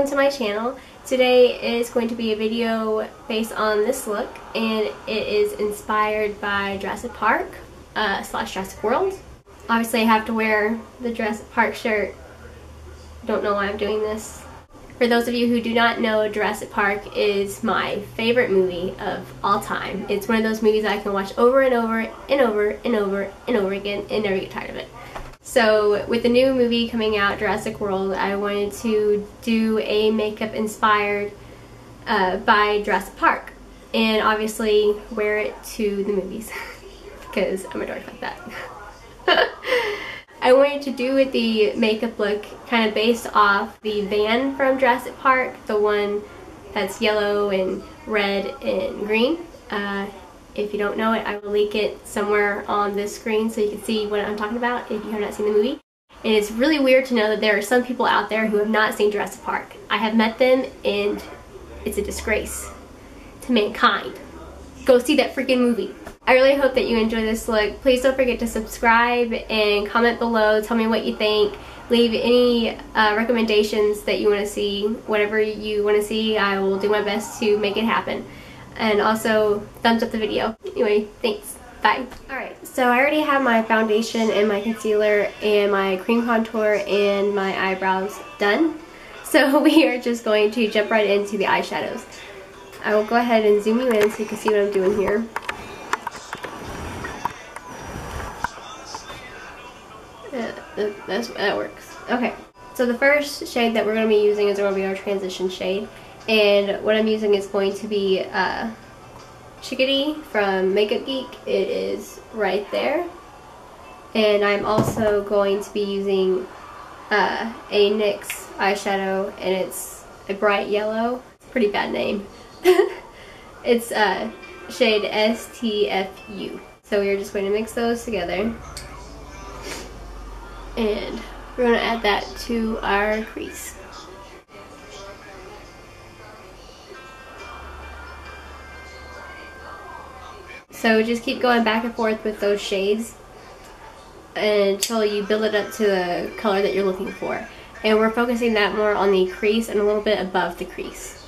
welcome to my channel. Today is going to be a video based on this look and it is inspired by Jurassic Park uh, slash Jurassic World. Obviously I have to wear the Jurassic Park shirt. Don't know why I'm doing this. For those of you who do not know, Jurassic Park is my favorite movie of all time. It's one of those movies I can watch over and over and over and over and over again and never get tired of it. So with the new movie coming out, Jurassic World, I wanted to do a makeup inspired uh, by Jurassic Park and obviously wear it to the movies because I'm a dork like that. I wanted to do with the makeup look kind of based off the van from Jurassic Park, the one that's yellow and red and green. Uh, if you don't know it, I will link it somewhere on this screen so you can see what I'm talking about if you have not seen the movie. And it's really weird to know that there are some people out there who have not seen Jurassic Park. I have met them and it's a disgrace to mankind. Go see that freaking movie. I really hope that you enjoy this look. Please don't forget to subscribe and comment below. Tell me what you think. Leave any uh, recommendations that you want to see. Whatever you want to see, I will do my best to make it happen and also thumbs up the video. Anyway, thanks. Bye. Alright, so I already have my foundation and my concealer and my cream contour and my eyebrows done. So we are just going to jump right into the eyeshadows. I will go ahead and zoom you in so you can see what I'm doing here. Yeah, that's, that works. Okay, so the first shade that we're going to be using is going to be our transition shade. And what I'm using is going to be uh, Chickadee from Makeup Geek. It is right there. And I'm also going to be using uh, a NYX eyeshadow and it's a bright yellow. Pretty bad name. it's uh, shade STFU. So we're just going to mix those together. And we're going to add that to our crease. So just keep going back and forth with those shades until you build it up to the color that you're looking for. And we're focusing that more on the crease and a little bit above the crease.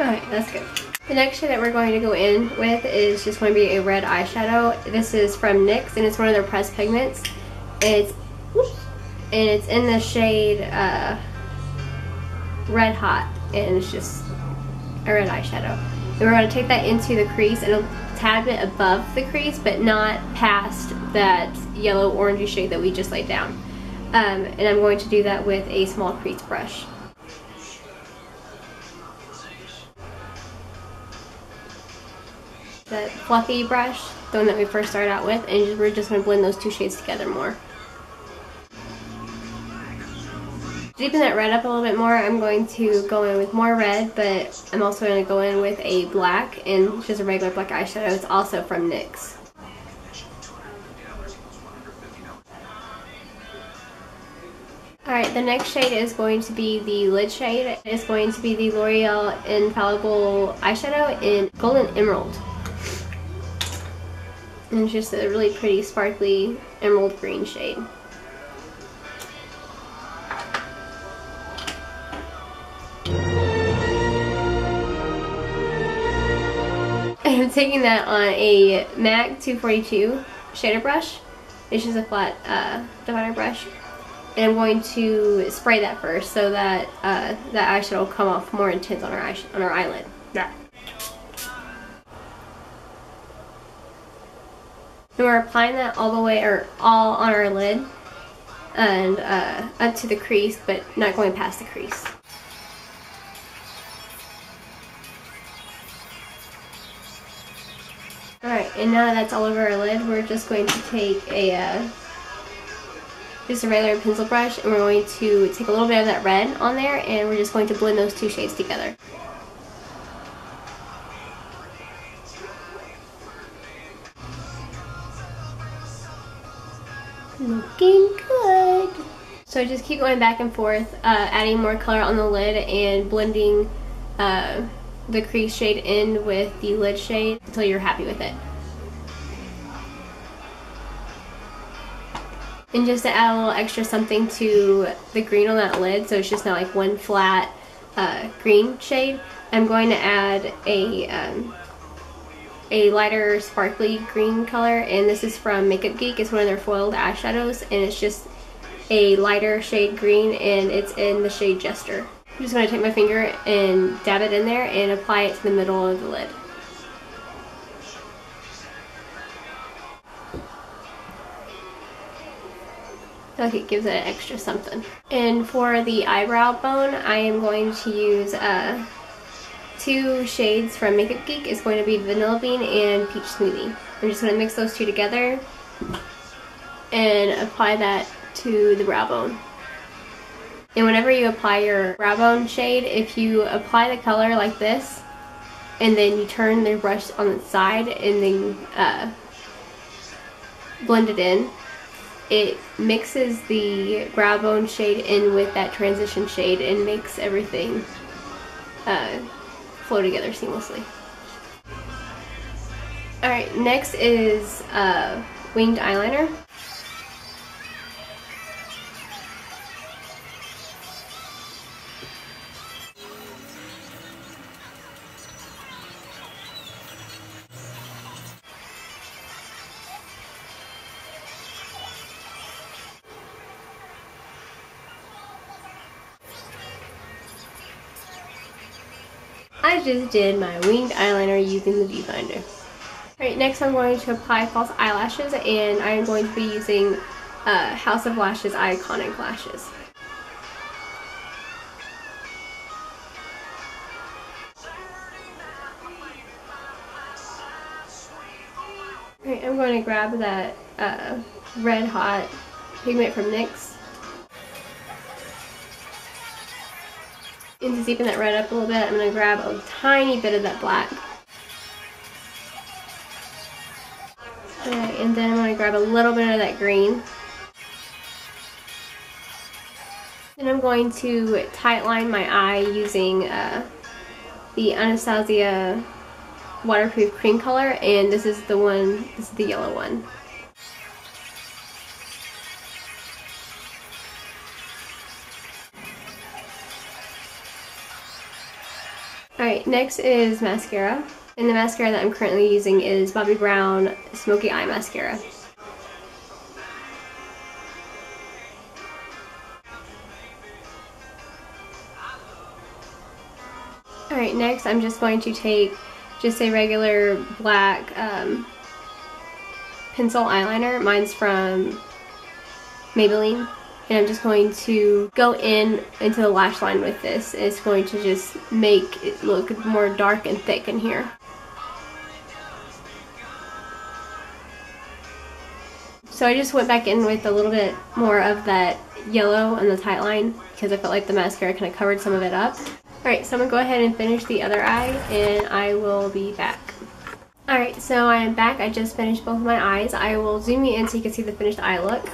Alright, that's good. The next shade that we're going to go in with is just going to be a red eyeshadow. This is from NYX and it's one of their pressed pigments. It's and it's in the shade uh, red hot and it's just a red eyeshadow. And we're going to take that into the crease and a bit above the crease but not past that yellow orangey shade that we just laid down. Um, and I'm going to do that with a small crease brush. Fluffy brush, the one that we first started out with, and we're just going to blend those two shades together more. deepen that red up a little bit more, I'm going to go in with more red, but I'm also going to go in with a black and just a regular black eyeshadow. It's also from NYX. Alright, the next shade is going to be the lid shade. It's going to be the L'Oreal Infallible eyeshadow in Golden Emerald. And it's just a really pretty sparkly emerald green shade. I'm taking that on a MAC 242 shader brush. It's just a flat uh, definer brush. And I'm going to spray that first so that uh, that eyeshadow will come off more intense on our, eye on our eyelid. Yeah. And we're applying that all the way, or all on our lid and uh, up to the crease, but not going past the crease. Alright, and now that's all over our lid, we're just going to take a, uh, just a regular pencil brush, and we're going to take a little bit of that red on there, and we're just going to blend those two shades together. So I just keep going back and forth, uh, adding more color on the lid and blending uh, the crease shade in with the lid shade until you're happy with it. And just to add a little extra something to the green on that lid, so it's just not like one flat uh, green shade, I'm going to add a, um, a lighter sparkly green color, and this is from Makeup Geek. It's one of their foiled eyeshadows, and it's just a lighter shade green, and it's in the shade Jester. I'm just going to take my finger and dab it in there and apply it to the middle of the lid. I like it gives it an extra something. And for the eyebrow bone, I am going to use uh, two shades from Makeup Geek. It's going to be Vanilla Bean and Peach Smoothie. I'm just going to mix those two together and apply that to the brow bone. And whenever you apply your brow bone shade, if you apply the color like this, and then you turn the brush on the side and then uh, blend it in, it mixes the brow bone shade in with that transition shade and makes everything uh, flow together seamlessly. Alright, next is uh, winged eyeliner. I just did my winged eyeliner using the viewfinder. Alright, next I'm going to apply false eyelashes and I'm going to be using uh, House of Lashes Iconic Lashes. Alright, I'm going to grab that uh, Red Hot pigment from NYX into deepen that red up a little bit, I'm going to grab a tiny bit of that black. and then I'm going to grab a little bit of that green. Then I'm going to tight line my eye using uh, the Anastasia waterproof cream color and this is the one, this is the yellow one. Next is mascara. And the mascara that I'm currently using is Bobbi Brown Smoky Eye Mascara. Alright, next I'm just going to take just a regular black um, pencil eyeliner. Mine's from Maybelline and I'm just going to go in into the lash line with this. It's going to just make it look more dark and thick in here. So I just went back in with a little bit more of that yellow on the tight line because I felt like the mascara kind of covered some of it up. Alright, so I'm going to go ahead and finish the other eye and I will be back. Alright, so I am back. I just finished both of my eyes. I will zoom you in so you can see the finished eye look.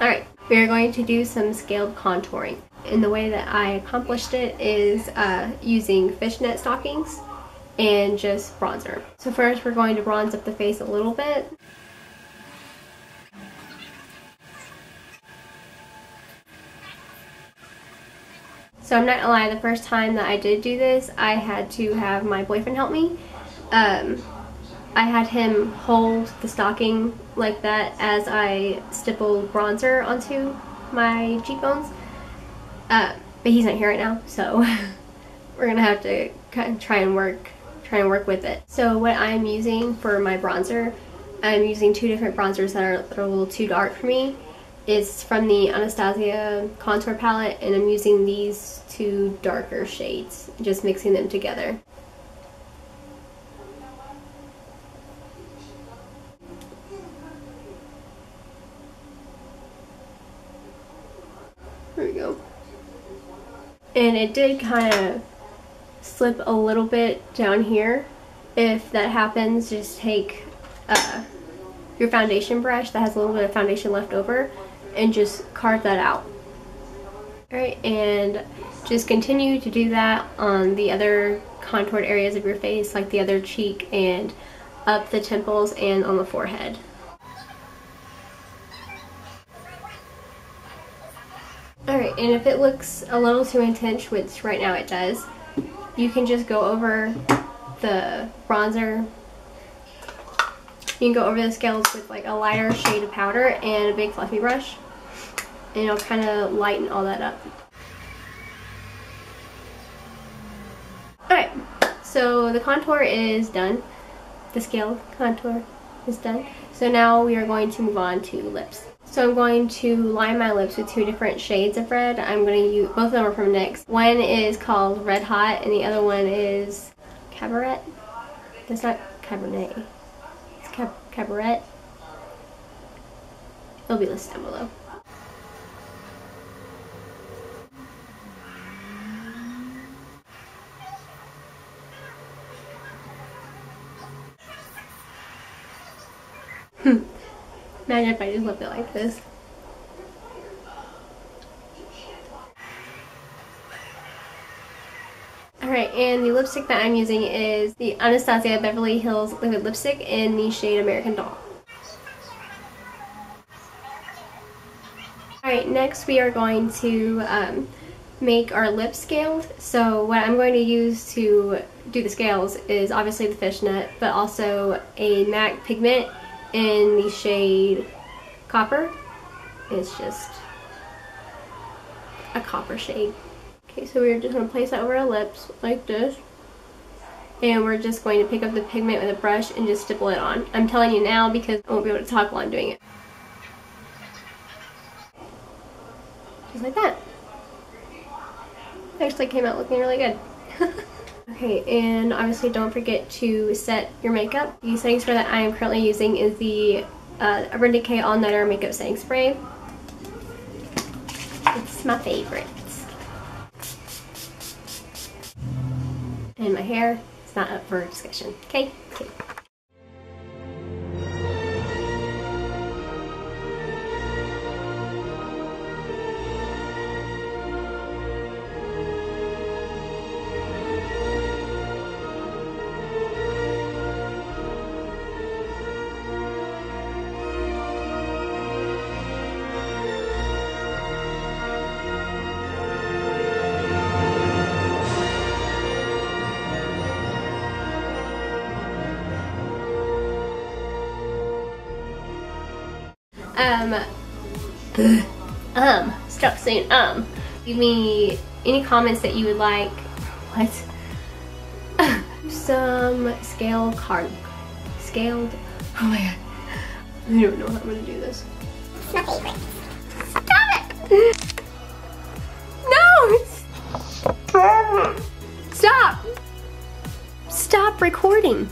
Alright, we are going to do some scaled contouring. And the way that I accomplished it is uh, using fishnet stockings and just bronzer. So first we're going to bronze up the face a little bit. So I'm not gonna lie, the first time that I did do this, I had to have my boyfriend help me. Um, I had him hold the stocking like that as I stippled bronzer onto my cheekbones. Uh, but he's not here right now, so we're gonna have to try and work try and work with it. So what I'm using for my bronzer, I'm using two different bronzers that are, that are a little too dark for me. It's from the Anastasia contour palette and I'm using these two darker shades, just mixing them together. And it did kind of slip a little bit down here. If that happens, just take uh, your foundation brush that has a little bit of foundation left over and just carve that out. Alright, and just continue to do that on the other contoured areas of your face, like the other cheek and up the temples and on the forehead. Alright, and if it looks a little too intense, which right now it does, you can just go over the bronzer. You can go over the scales with like a lighter shade of powder and a big fluffy brush. And it'll kind of lighten all that up. Alright, so the contour is done. The scale contour is done. So now we are going to move on to lips. So I'm going to line my lips with two different shades of red. I'm going to use, both of them are from NYX. One is called Red Hot and the other one is Cabaret. It's not Cabernet. It's cab Cabaret. It'll be listed down below. Hmm. Imagine if I just left it like this. Alright, and the lipstick that I'm using is the Anastasia Beverly Hills Liquid Lipstick in the shade American Doll. Alright, next we are going to um, make our lips scaled. So what I'm going to use to do the scales is obviously the fishnet, but also a MAC pigment in the shade Copper. It's just a copper shade. Okay, so we're just going to place that over our lips like this. And we're just going to pick up the pigment with a brush and just stipple it on. I'm telling you now because I won't be able to talk while I'm doing it. Just like that. Actually came out looking really good. Okay, and obviously don't forget to set your makeup. The setting spray that I am currently using is the uh, Urban Decay All Nighter Makeup Setting Spray. It's my favorite. And my hair, it's not up for discussion. Okay? okay. Um, um, stop saying um. Give me any comments that you would like. What? Some scaled card. Scaled. Oh my god. I don't know how I'm gonna do this. It's my favorite. Stop it! No! Stop! Stop recording.